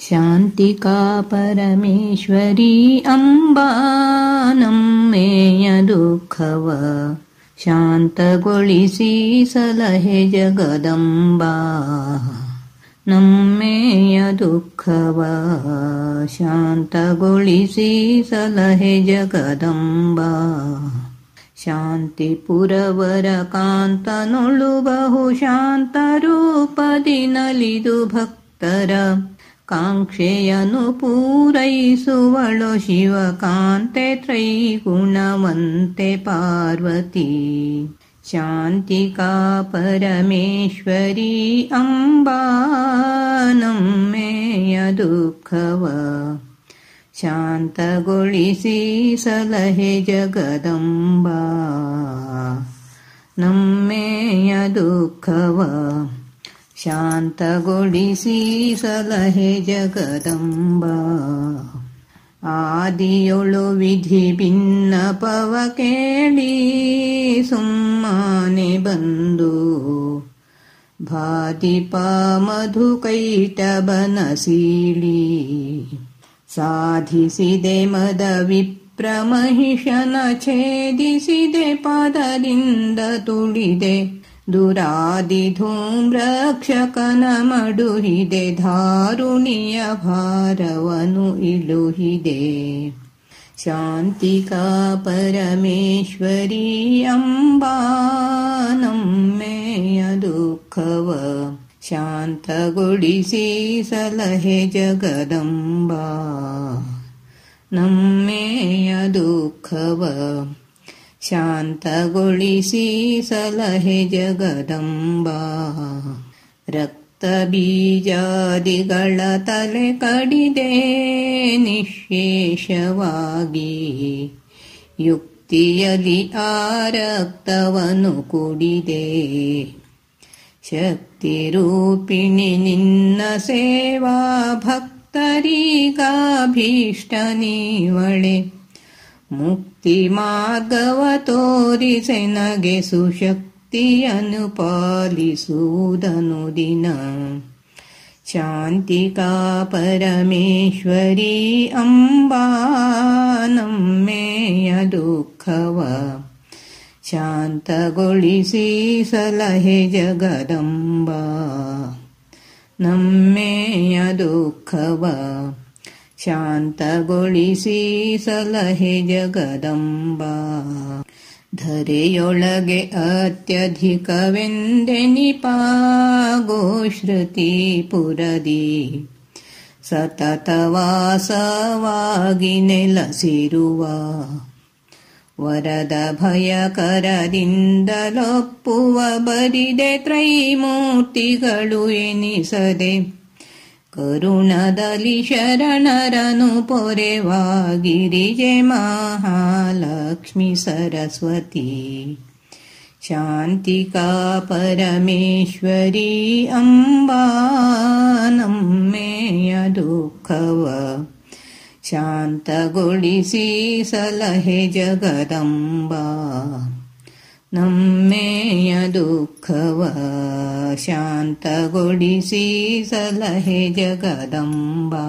शान्तिका परमेश्वरी अम्बानम्मेय दुःखव शान्तगुळिसि सलहे जगदम्बा। नम्मेय दुःखव शान्तगुळिसि सलहे जगदम्बा। शान्तिपुरवरकान्तनुळु बहु शान्तरूपदि नलिदु भक्तर काङ्क्षेयनु पूरयिसुवळु शिवकान्ते त्रैगुणवन्ते पार्वती। शान्तिका परमेश्वरी अम्बानम्मेय दुःखव शान्तगुळिसि सलहे जगदम्बा। नम्मेय दुःखव शान्तगुळिसि सलहे जगदम्बा। आदियोळु विधि भिन्न पव केळि सुम्माने बन्दु भादिपा मधुकैटबनसीळि साधिसिदे मद विप्रमहिषन छेदिसिदे पादरिन्द तुळिदे दुरादिधूम्रक्षकन मडुहिदे धारुणिय भारवनु इलुहिदे शान्तिका परमेश्वरी अम्बानम्मेय दुःखव शान्तगुळिसि सलहे जगदम्बा। सलहे जगदम्बा रक्तबीजादिगळतले कडिदे निःशेषवागी। युक्तियलि आरक्तवनु कुडिदे। शक्तिरूपिणि निन्न सेवा भक्तरीगाभीष्टनिवळे मुक्तिमार्गवतोरिसे नगे सुशक्तियनुपालिसुदनुदिन शान्तिका परमेश्वरी अम्बानम्मेय दुःखव शान्तगुळिसि सलहे जगदम्बा। नम्मेय दुःखव शान्तगुळिसि शान्तगी सलहे जगदम्बा। धर अत्यधिकवेन्देनिपागोश्रुतिपुरी सततवासवासि वा वरद भयकरं दल बरदे त्रैमूर्तिसदे करुणदलिशरणरनुपोरे वा गिरिजे महालक्ष्मी सरस्वती। शान्तिका परमेश्वरी अम्बानं मे य दुःखव शान्तगोलिसी सलहे जगदम्बा। नम्मेय दुःखव शान्तगुळिसि सलहे जगदम्बा